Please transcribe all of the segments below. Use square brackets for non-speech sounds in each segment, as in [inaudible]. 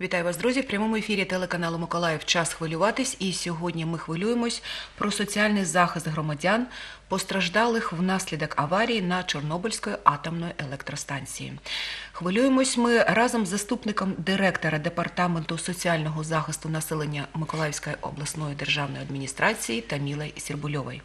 Вітаю вас, друзі. В прямому ефірі телеканалу Миколаїв час хвилюватись. І сьогодні ми хвилюємось про соціальний захист громадян, постраждалих внаслідок аварії на Чорнобильської атомної електростанції. Хвилюємось ми разом з заступником директора департаменту соціального захисту населення Миколаївської обласної державної адміністрації Тамілою Сірбульовою.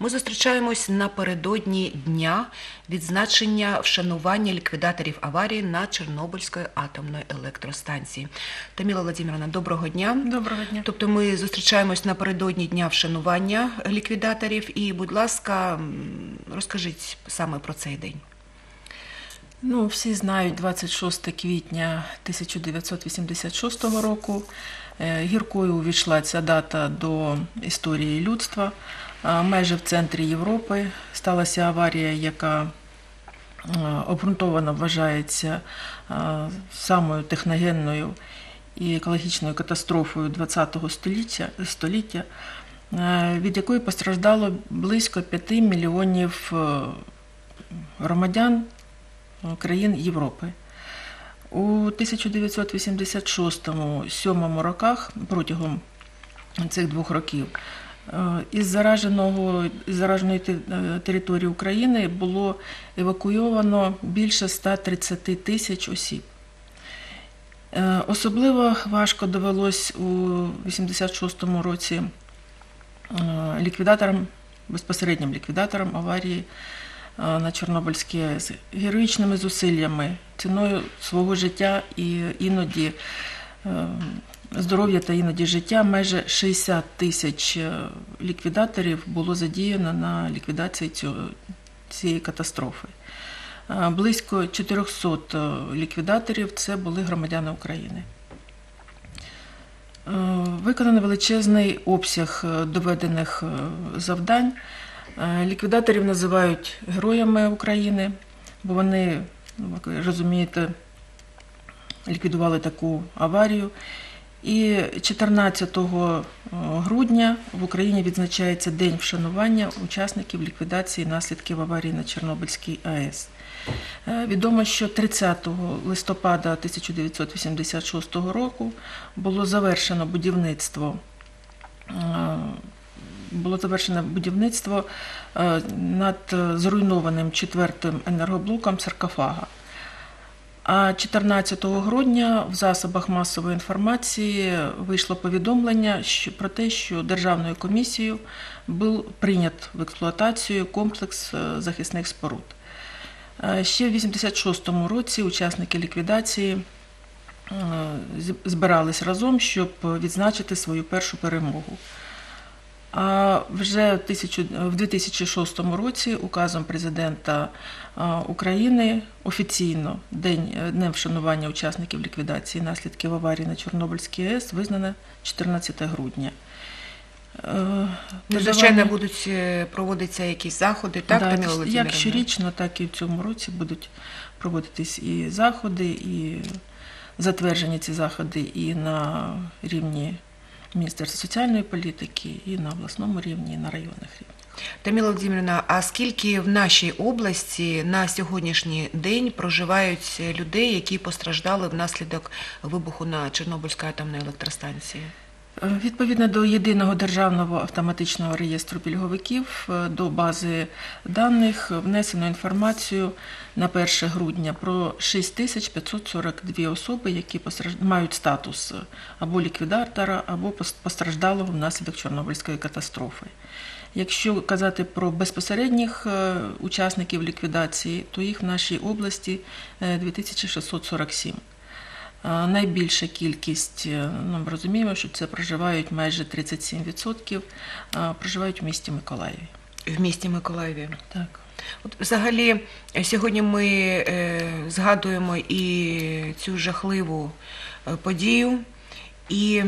Ми зустрічаємось напередодні дня відзначення вшанування ліквідаторів аварії на Чорнобильської атомної електростанції. Таміла Владимировна, доброго дня. Доброго дня. Тобто ми зустрічаємось напередодні дня вшанування ліквідаторів. І, будь ласка, м, розкажіть саме про цей день. Ну, всі знають 26 квітня 1986 року. Е, Гіркою увійшла ця дата до історії людства. Майже в центрі Європи сталася аварія, яка е, обґрунтовано вважається е, самою техногенною і екологічною катастрофою ХХ століття, е, від якої постраждало близько 5 мільйонів е, громадян країн Європи. У 1986-7 роках, протягом цих двох років, е, із зараженого із зараженої е, території України було евакуйовано більше 130 тисяч осіб. Е, Особливо важко довелось у 86-му році е, ліквідаторам, безпосереднім ліквідаторам аварії е, на Чорнобильській АЕС героїчними зусиллями, ціною свого життя і іноді е, здоров'я та іноді життя. Майже 60 тисяч е, ліквідаторів було задіяно на ліквідації цієї катастрофи. Е, Близько 400 е, ліквідаторів це були громадяни України. Е, Виконано величезний обсяг е, доведених е, завдань. Ліквідаторів називають героями України, бо вони, ну, ви розумієте, ліквідували таку аварію. І 14 грудня в Україні відзначається День вшанування учасників ліквідації наслідків аварії на Чорнобильській АЕС. Е, Відомо, що 30 листопада 1986 року було завершено будівництво. е, Було завершено будівництво е, над е, зруйнованим четвертим енергоблоком саркофага. А 14 грудня в засобах масової інформації вийшло повідомлення про те, що Державною комісією був прийнят в експлуатацію комплекс е, захисних споруд. Е, Ще в 86-му році учасники ліквідації е, збирались разом, щоб відзначити свою першу перемогу. Вже в тисячу- в 2006 році указом президента України офіційно день е, днем вшанування учасників ліквідації наслідків аварії на Чорнобильській АЕС визнане 14 грудня. Е, Ну, звичайно, будуть е, проводитися якісь заходи, так, Да, Таміла як щорічно, так і в цьому році будуть проводитись і заходи, і затверджені ці заходи і на рівні Міністерства соціальної політики, і на обласному рівні, і на районних рівнях. Таміла Володимирівна, а скільки в нашій області на сьогоднішній день проживають людей, які постраждали внаслідок вибуху на Чорнобильській атомній електростанції? Е, Відповідно до єдиного державного автоматичного реєстру пільговиків е, до бази даних внесено інформацію на 1 грудня про 6542 особи, які мають статус або ліквідатора, або постраждалого внаслідок Чорнобильської катастрофи. Якщо казати про безпосередніх е, учасників ліквідації, то їх в нашій області е, 2647. А Найбільша кількість, е, ну, ми розуміємо, що це проживають майже 37%, а, проживають в місті Миколаєві. В місті Миколаєві. Так. От взагалі, е, сьогодні ми е, згадуємо і цю жахливу е, подію. І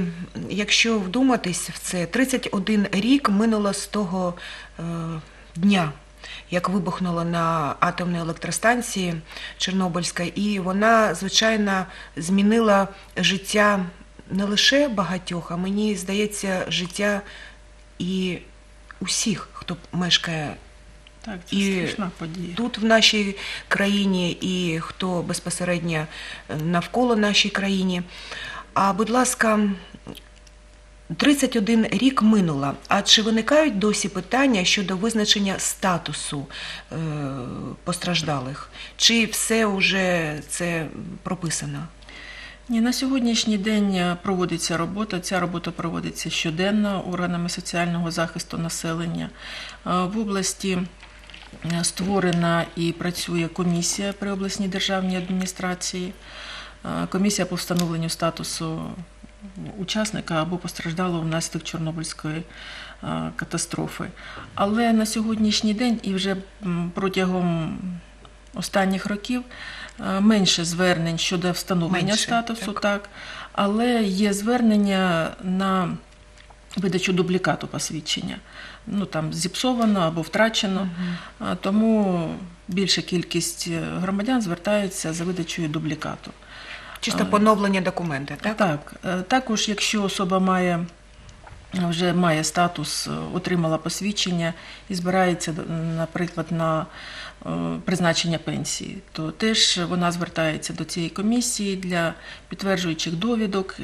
якщо вдуматись в це, 31 рік минуло з того е, дня, як вибухнуло на атомній електростанції Чорнобильська, і вона, звичайно, змінила життя не лише багатьох, а мені здається, життя і усіх, хто мешкає Так, це І страшна подія. тут в нашій країні і хто безпосередньо навколо нашій країні. А будь ласка, 31 рік минуло. А чи виникають досі питання щодо визначення статусу е, постраждалих? Чи все вже це прописано? Ні, на сьогоднішній день е, проводиться робота. Ця робота проводиться щоденно органами соціального захисту населення. Е, В області е, створена і працює комісія при обласній державній адміністрації. Комісія по встановленню статусу учасника або постраждалого внаслідок Чорнобильської е, катастрофи. Але на сьогоднішній день і вже протягом останніх років е, менше звернень щодо встановлення Менше, статусу, так. так. але є звернення на видачу дублікату посвідчення. Ну там зіпсовано або втрачено. А Тому більша кількість громадян звертаються за видачею дублікату. Чисто поновлення документа, так? Так, е, також, якщо особа має вже має статус, е, отримала посвідчення і збирається, наприклад, на е, призначення пенсії, то теж вона звертається до цієї комісії для підтверджуючих довідок.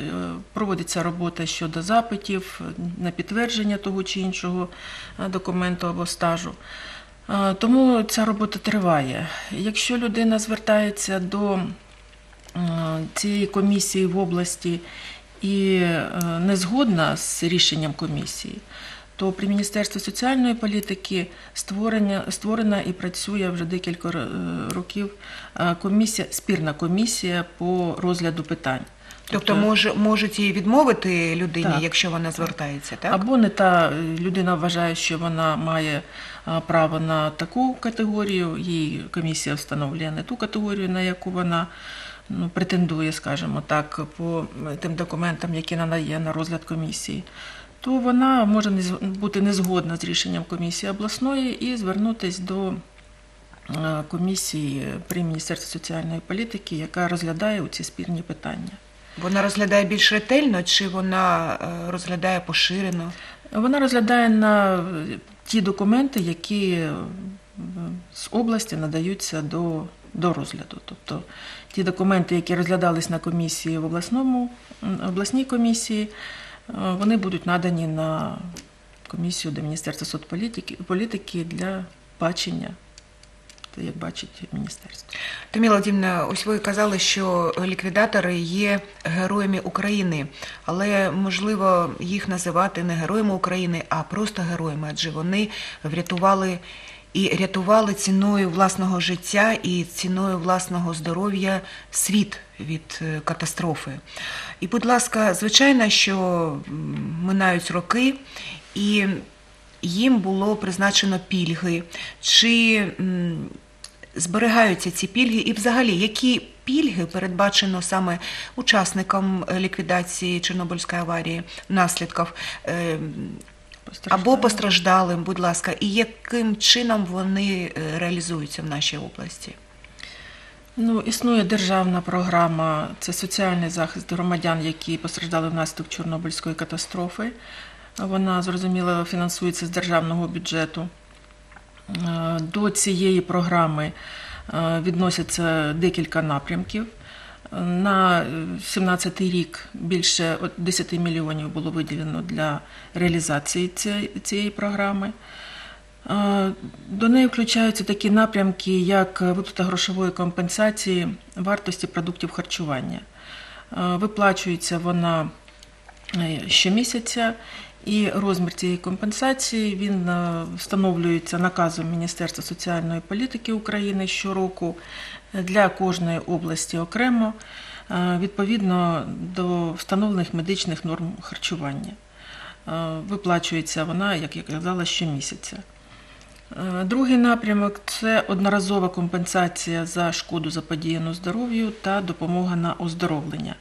Проводиться робота щодо запитів на підтвердження того чи іншого документу або стажу. Тому ця робота триває. Якщо людина звертається до цієї комісії в області і е, не згодна з рішенням комісії, то при Міністерстві соціальної політики створення, створена і працює вже декілька е, років е, комісія, спірна комісія по розгляду питань. Тобто може, можуть її відмовити людині, Так. якщо вона звертається, так? Або не та е, людина вважає, що вона має право на таку категорію, їй комісія встановлює не ту категорію, на яку вона ну, претендує, скажімо так, по тим документам, які надає на розгляд комісії, то вона може не бути не згодна з рішенням комісії обласної і звернутися до е, комісії при Міністерстві соціальної політики, яка розглядає ці спірні питання. Вона розглядає більш ретельно, чи вона е, розглядає поширено? Вона розглядає на е, ті документи, які з області надаються до, до розгляду. Тобто ті документи, які розглядались на комісії в обласному, обласній комісії, е, вони будуть надані на комісію до Міністерства соцполітики для бачення, як бачить міністерство. Таміла Владимировна, ось ви казали, що ліквідатори є героями України, але можливо їх називати не героями України, а просто героями, адже вони врятували і рятували ціною власного життя і ціною власного здоров'я світ від е, катастрофи. І, будь ласка, звичайно, що минають роки і їм було призначено пільги. Чи зберігаються ці пільги, і взагалі, які пільги передбачено саме учасникам е, ліквідації Чорнобильської аварії, наслідків е, або постраждалим, будь ласка, і яким чином вони е, реалізуються в нашій області? Ну, існує державна програма, це соціальний захист громадян, які постраждали внаслідок Чорнобильської катастрофи. Вона зрозуміло фінансується з державного бюджету. Е, До цієї програми е, відносяться декілька напрямків. Е, На 2017 рік більше 10 мільйонів було виділено для реалізації цієї- програми. Е, До неї включаються такі напрямки, як виплата грошової компенсації вартості продуктів харчування. Е, Виплачується вона е, щомісяця, і розмір цієї компенсації він е, встановлюється наказом Міністерства соціальної політики України щороку для кожної області окремо, е, відповідно до встановлених медичних норм харчування. Е, Виплачується вона, як я казала, щомісяця. Е, Другий напрямок це одноразова компенсація за шкоду заподіяну здоров'ю та допомога на оздоровлення.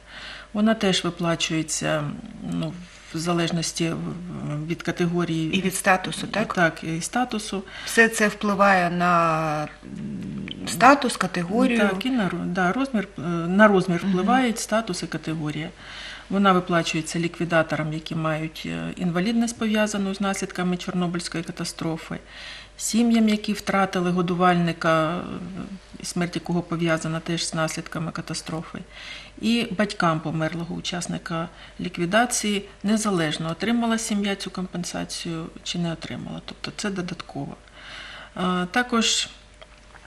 Вона теж виплачується ну, в залежності від категорії І від статусу, так? так, і статусу. Все це впливає на статус, категорію. Так, і на, да, розмір, е, на розмір впливають статус і категорія. Вона виплачується ліквідаторам, які мають е, інвалідність пов'язану з наслідками Чорнобильської катастрофи, сім'ям, які втратили годувальника, е, смерть якого пов'язана теж з наслідками катастрофи, і батькам померлого учасника ліквідації, незалежно отримала сім'я цю компенсацію чи не отримала. Тобто це додатково. Також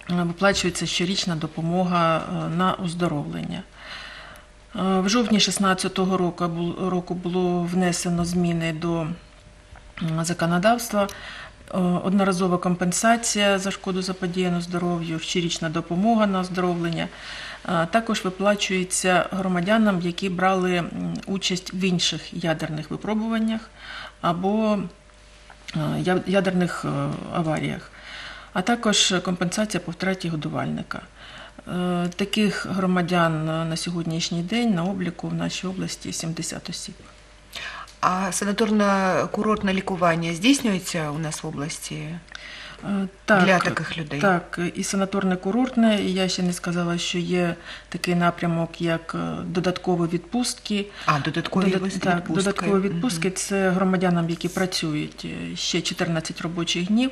виплачується щорічна допомога е, на оздоровлення. Е, В жовтні 2016 року було внесено зміни до законодавства. Е, Одноразова компенсація за шкоду заподіяну здоров'ю, щорічна допомога на оздоровлення. Е, Також виплачується громадянам, які брали участь в інших ядерних випробуваннях або е, ядерних е, аваріях, також компенсація по втраті годувальника. Е, Таких громадян на сьогоднішній день на обліку в нашій області 70 осіб. А санаторно-курортне лікування здійснюється у нас в області Е, для таких людей? Так, і санаторне курортне, і я ще не сказала, що є такий напрямок, як е, додаткові відпустки. А, додаткові Додат- відпустки. так, додаткові відпустки це громадянам, які працюють е, ще 14 робочих днів.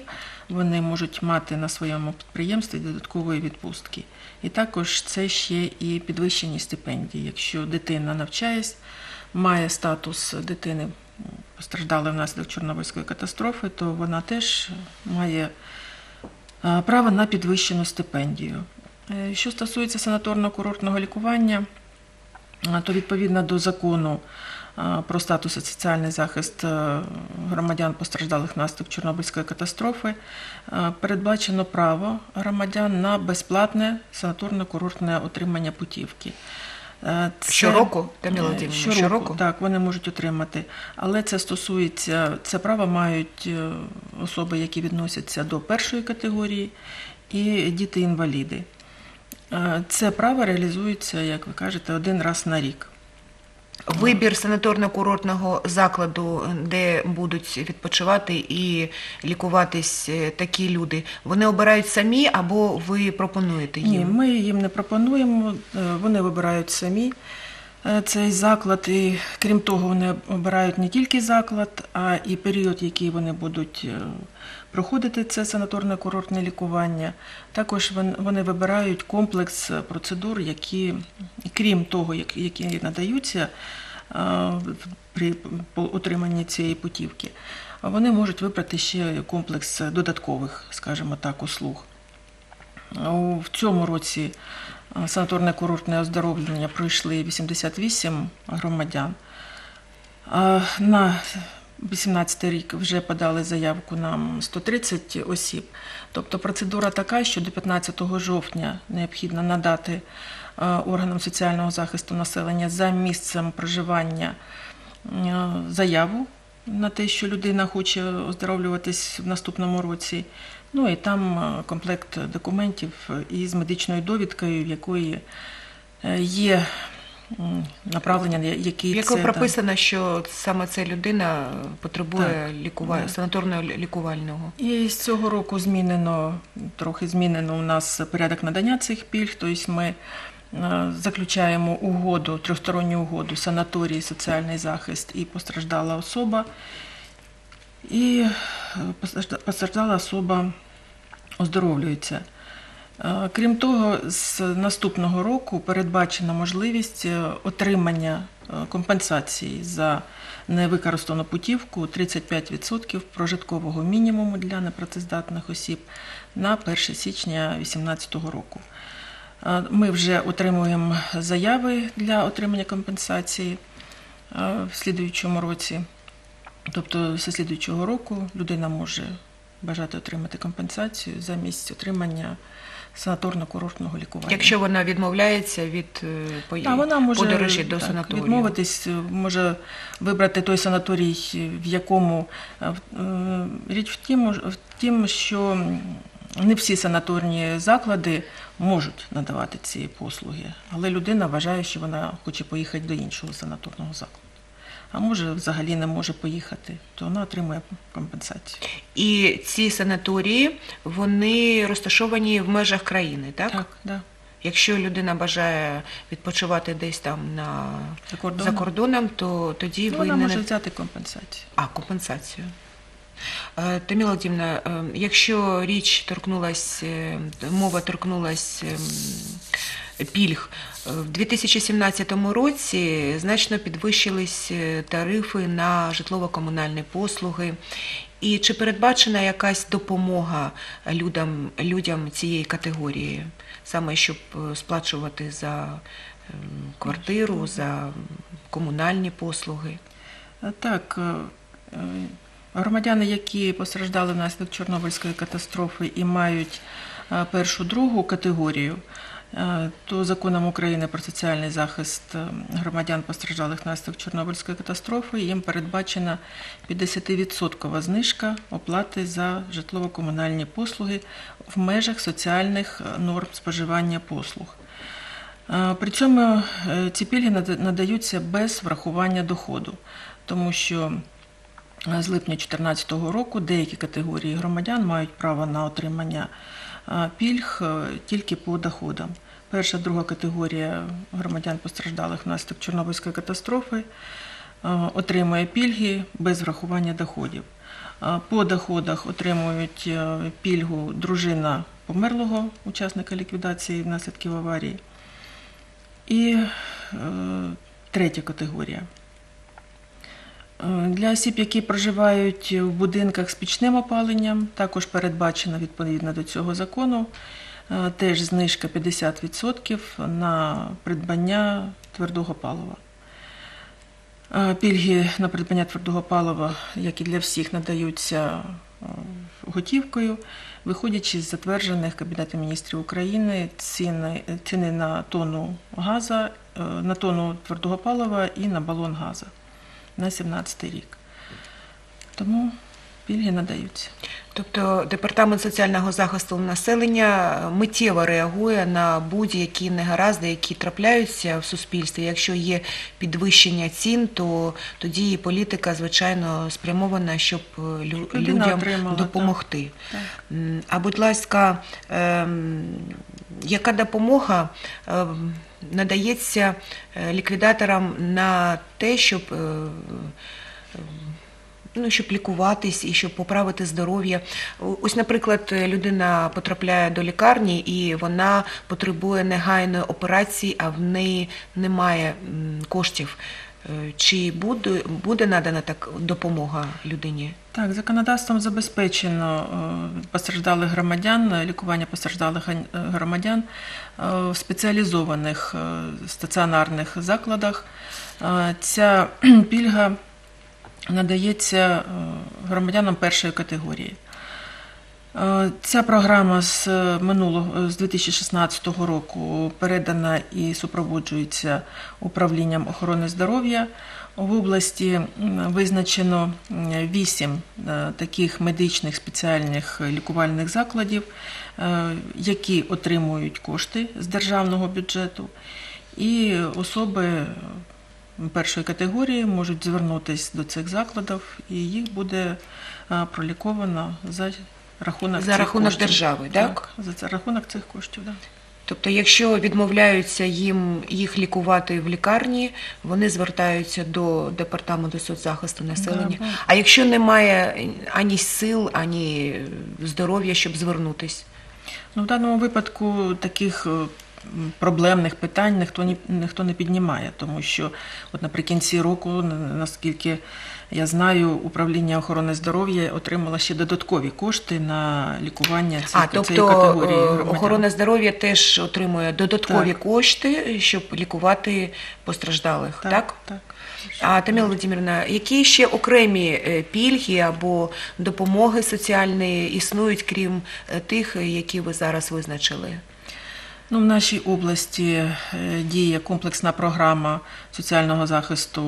Вони можуть мати на своєму підприємстві додаткові відпустки. І також це ще і підвищені стипендії. Якщо дитина навчається, має статус дитини м, постраждалої внаслідок Чорнобильської катастрофи, то вона теж має е, право на підвищену стипендію. Е, Що стосується санаторно-курортного лікування, е, то відповідно до закону про статус і соціальний захист громадян постраждалих внаслідок Чорнобильської катастрофи передбачено право громадян на безплатне санаторно-курортне отримання путівки. Е, це- Щороку, Е, Володимирівна, щороку, щороку? Так, вони можуть отримати. Але це стосується, це право мають е, особи, які відносяться до першої категорії, і діти-інваліди. Це право реалізується, як ви кажете, один раз на рік. Вибір санаторно-курортного закладу, де будуть відпочивати і лікуватись е, такі люди, вони обирають самі або ви пропонуєте їм? Ні, ми їм не пропонуємо, е, вони вибирають самі е, цей заклад. І крім того, вони обирають не тільки заклад, а і період, який вони будуть проходити це санаторно-курортне лікування. Також вони вибирають комплекс е, процедур, які, крім того, які надаються е, при отриманні цієї путівки, вони можуть вибрати ще комплекс додаткових, скажімо так, услуг. В цьому році е, санаторне курортне оздоровлення пройшли 88 громадян. На 18 рік вже подали заявку нам 130 осіб. Тобто процедура така, що до 15 жовтня необхідно надати е, органам соціального захисту населення за місцем проживання е, заяву на те, що людина хоче оздоровлюватись в наступному році. Ну і там е, комплект документів із медичною довідкою, в якої є направлення, які В якому це, прописано, що саме ця людина потребує лікува... да. санаторного лікувального? І з цього року змінено, трохи змінено у нас порядок надання цих пільг. Тобто ми е, заключаємо угоду, трьохсторонню угоду санаторій, соціальний захист і постраждала особа. І е, постраждала особа оздоровлюється. Е, Крім того, з наступного року передбачена можливість е, отримання е, компенсації за невикористану путівку 35% прожиткового мінімуму для непрацездатних осіб на 1 січня 2018 року. Ми вже отримуємо заяви для отримання компенсації в слідуючому році. Тобто, з слідуючого року людина може бажати отримати компенсацію замість отримання санаторно-курортного лікування. Якщо вона відмовляється від е, пої- вона може подорожі до так, санаторію. відмовитись, може вибрати той санаторій, в якому е, е, річ в тім, в тім, що не всі санаторні заклади можуть надавати ці послуги, але людина вважає, що вона хоче поїхати до іншого санаторного закладу. А може взагалі не може поїхати, то вона отримує компенсацію. І ці санаторії вони розташовані в межах країни, так? Так, да. Якщо людина бажає відпочивати десь там на За кордоном. за кордоном, то тоді Ну, ви вона не може взяти компенсацію. а компенсацію. Е, Таміла Владимировна, е, якщо річ торкнулась, е, мова торкнулась ем, пільг, в 2017 році значно підвищились е, тарифи на житлово-комунальні послуги. І чи передбачена якась допомога людям, людям цієї категорії, саме щоб е, сплачувати за ем, квартиру, за комунальні послуги? Е, Так, громадяни, які постраждали внаслідок Чорнобильської катастрофи і мають першу другу категорію, то законом України про соціальний захист е, громадян постраждалих внаслідок Чорнобильської катастрофи їм передбачена 50% знижка оплати за житлово-комунальні послуги в межах соціальних е, норм споживання послуг. Е, При цьому е, ці пільги надаються без врахування доходу, тому що е, з липня 2014 року деякі категорії громадян мають право на отримання е, пільг е, тільки по доходам. Перша, друга категорія громадян постраждалих внаслідок Чорнобильської катастрофи е, отримує пільги без врахування доходів. Е, По доходах отримують пільгу дружина померлого учасника ліквідації внаслідків аварії. І третя категорія. Е, Для осіб, які проживають в будинках з пічним опаленням, також передбачено відповідно до цього закону е, теж знижка 50% на придбання твердого палива. Е, Пільги на придбання твердого палива, як і для всіх, надаються готівкою, виходячи з затверджених Кабінетом міністрів України ціни, ціни на тонну газа, е, на тонну твердого палива і на балон газа на 2017 рік. Тому пільги надаються. Тобто департамент соціального захисту населення миттєво реагує на будь-які негаразди, які трапляються в суспільстві. Якщо є підвищення цін, то тоді і політика, звичайно, спрямована, щоб е, людям отримала, допомогти. Так. А будь ласка, ем, яка допомога ем, надається е, ліквідаторам на те, щоб е, ну, щоб лікуватись і щоб поправити здоров'я. Ось, наприклад, людина потрапляє до лікарні і вона потребує негайної операції, а в неї немає коштів. Е, Чи буде, буде надана так допомога людині? Так, законодавством забезпечено е, постраждалих громадян, лікування постраждалих громадян е, в спеціалізованих стаціонарних закладах. Ця [clears throat] пільга надається е, громадянам першої категорії. Е, Ця програма з е, минулого з 2016 року передана і супроводжується управлінням охорони здоров'я. В області визначено вісім таких медичних спеціальних лікувальних закладів, які отримують кошти з державного бюджету, і особи першої категорії можуть звернутися до цих закладів, і їх буде е, проліковано за рахунок За цих рахунок коштів. держави, так? За рахунок цих коштів, так. Тобто, якщо відмовляються їм їх лікувати в лікарні, вони звертаються до департаменту соцзахисту населення. Да, А якщо немає ані сил, ані здоров'я, щоб звернутись, Ну, в даному випадку таких е, проблемних питань ніхто ні, ніхто не піднімає, тому що от наприкінці року, наскільки я знаю, управління охорони здоров'я отримало ще додаткові кошти на лікування цих, а цієї тобто категорії е, громадян. охорона здоров'я теж отримує додаткові Так. кошти, щоб лікувати постраждалих, так? так, так. А Таміла Володимирівна, які ще окремі е, пільги або допомоги соціальні існують, крім е, тих, які ви зараз визначили? Ну, в нашій області е, діє комплексна програма соціального захисту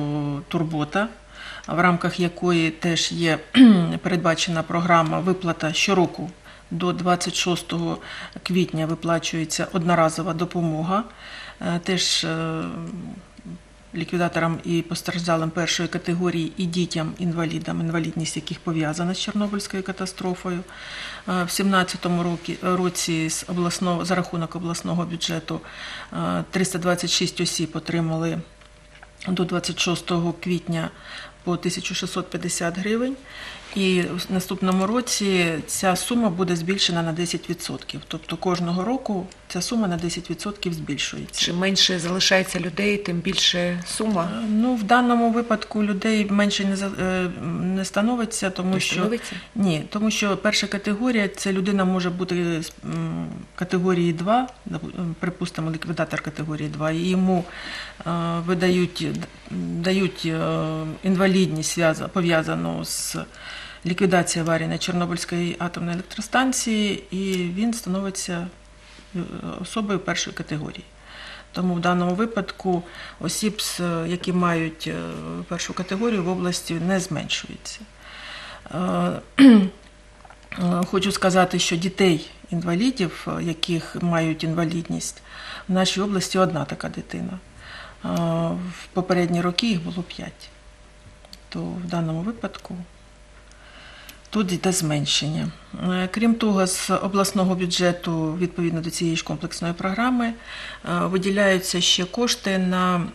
Турбота, в рамках якої теж є [clears throat] передбачена програма виплата щороку. До 26 квітня виплачується одноразова допомога. Е, Теж е, ліквідаторам і постраждалим першої категорії і дітям-інвалідам, інвалідність яких пов'язана з Чорнобильською катастрофою. Е, В 2017 році, з обласного, за рахунок обласного бюджету е, 326 осіб отримали до 26 квітня по 1650 гривень. І в наступному році ця сума буде збільшена на 10%. Тобто кожного року ця сума на 10% збільшується. Чим менше залишається людей, тим більше сума Ну, в даному випадку людей менше не, за- е, не становиться, тому не що становиться. ні, тому що перша категорія це людина може бути з м, категорії 2, допу- м, припустимо, ліквідатор категорії 2, і йому е, видають д- дають е, інвалідність зв'яза- пов'язану з ліквідацією аварії на Чорнобильській атомній електростанції, і він становиться е, особою першої категорії. Тому в даному випадку осіб, е, які мають е, першу категорію в області, не зменшується. Е, е, Хочу сказати, що дітей інвалідів, е, яких мають інвалідність, в нашій області одна така дитина. Е, В попередні роки їх було п'ять. То в даному випадку тут йде зменшення. Е, Крім того, з обласного бюджету, відповідно до цієї ж комплексної програми, е, виділяються ще кошти на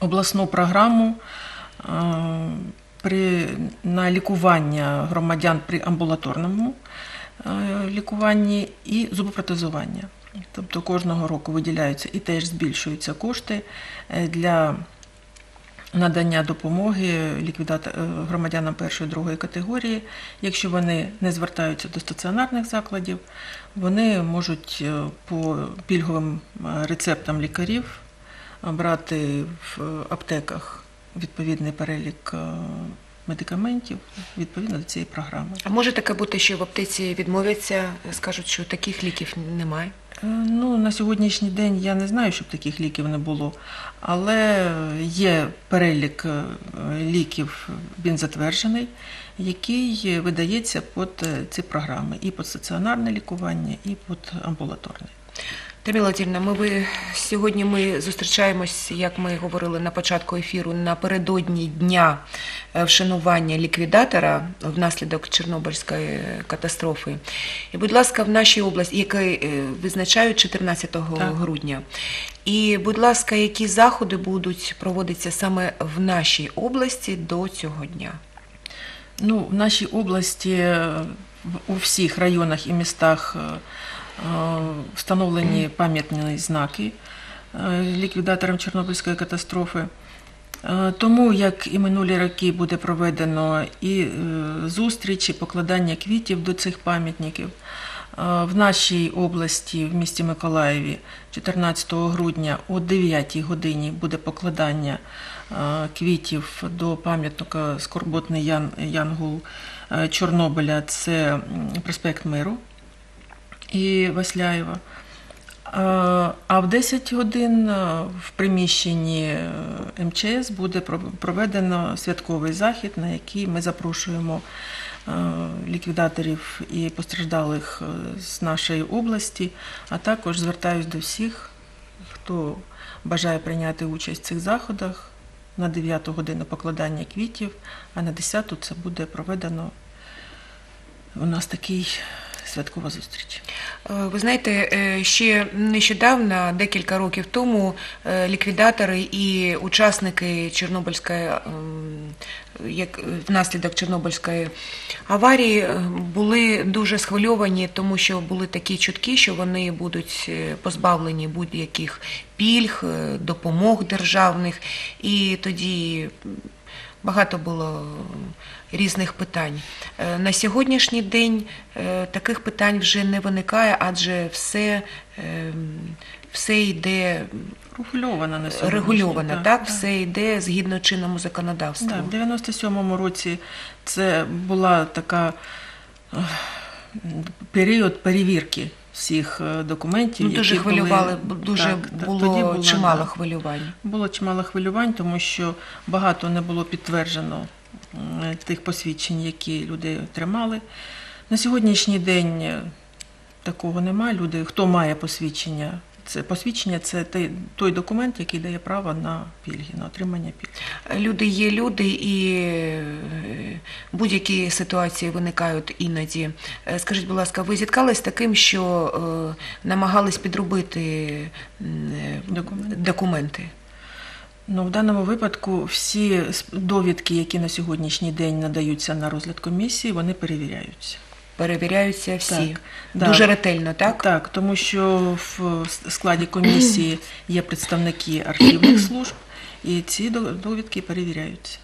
обласну програму е, при, на лікування громадян при амбулаторному лікуванні і зубопротезування. Тобто кожного року виділяються і теж збільшуються кошти для надання допомоги е, громадянам першої другої категорії. Якщо вони не звертаються до стаціонарних закладів, вони можуть е, по пільговим е, рецептам лікарів брати в аптеках відповідний перелік медикаментів відповідно до цієї програми. А може таке бути, що в аптеці відмовляться, скажуть, що таких ліків немає. Е, Ну, на сьогоднішній день я не знаю, щоб таких ліків не було, але є перелік е, ліків, він затверджений, який видається під е, ці програми, і під стаціонарне лікування, і під амбулаторне. Таміла Латівна, ми ви сьогодні ми зустрічаємось, як ми говорили на початку ефіру, напередодні дня вшанування ліквідатора внаслідок Чорнобильської катастрофи. І, будь ласка, в нашій області, який е, визначають 14 Так. грудня. І, будь ласка, які заходи будуть проводитися саме в нашій області до цього дня? Ну, в нашій області е, в- у всіх районах і містах е, встановлені пам'ятні знаки ліквідаторам Чорнобильської катастрофи. Е, Тому, як і минулі роки, буде проведено і е, зустрічі, покладання квітів до цих пам'ятників. Е, В нашій області, в місті Миколаєві, 14 грудня о 9 годині буде покладання квітів до пам'ятника Скорботний Ян, Янгул Чорнобиля, це проспект Миру і Васляєва. А в 10 годин е, в приміщенні е, МЧС буде про- проведено святковий захід, на який ми запрошуємо е, ліквідаторів і постраждалих з нашої області, а також звертаюсь до всіх, хто бажає прийняти участь в цих заходах. На 9 годину покладання квітів, а на 10 це буде проведено у нас такий святкова зустріч. Е, Ви знаєте, е, ще нещодавно, декілька років тому, е, ліквідатори і учасники Чорнобильської, ем, як внаслідок Чорнобильської аварії, були дуже схвильовані, тому що були такі чутки, що вони будуть позбавлені будь-яких пільг, допомог державних, і тоді багато було різних питань. Е, На сьогоднішній день е, таких питань вже не виникає, адже все, ем, все йде Регульовано на сьогодні. регульовано, так, все йде згідно чинному законодавству. Да, в 97-му році це була така е, період перевірки всіх е, документів. Ну, дуже які хвилювали, були, дуже Так, було, тоді було, чимало хвилювань. Було чимало хвилювань, тому що багато не було підтверджено тих посвідчень, які люди тримали. На сьогоднішній день е, такого немає. Люди, хто має посвідчення, це посвідчення це той, той документ, який дає право на пільги, на отримання пільг. Люди є люди, і е, будь-які ситуації виникають іноді. Е, Скажіть, будь ласка, ви зіткались з таким, що е, намагались підробити Документи. документи? Ну, в даному випадку всі довідки, які на сьогоднішній день надаються на розгляд комісії, вони перевіряються. Перевіряються всі. Так. Дуже ретельно, так? Так, тому що в складі комісії є представники архівних служб, і ці довідки перевіряються.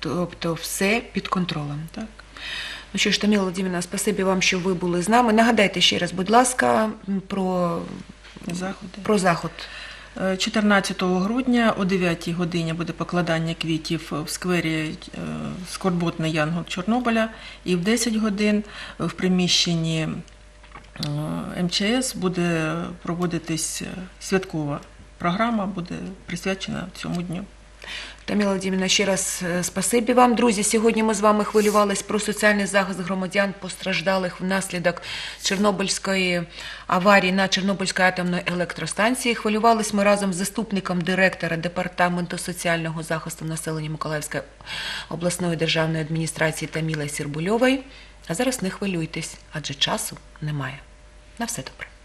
Тобто все під контролем. Так. Ну що ж, Таміла Володимирівна, спасибі вам, що ви були з нами. Нагадайте ще раз, будь ласка, про, Заходи. про заход. Е, 14 грудня о 9 годині буде покладання квітів в сквері скорботне Скорботний Янгол Чорнобиля, і в 10 годин в приміщенні е, МЧС буде проводитись е, святкова програма, буде присвячена цьому дню. Таміла Володимирівна, ще раз е, спасибі вам. Друзі, сьогодні ми з вами хвилювались про соціальний захист громадян, постраждалих внаслідок Чорнобильської аварії на Чорнобильській атомної електростанції. Хвилювались ми разом з заступником директора Департаменту соціального захисту населення Миколаївської обласної державної адміністрації Тамілою Сірбульовою. А зараз не хвилюйтесь, адже часу немає. На все добре.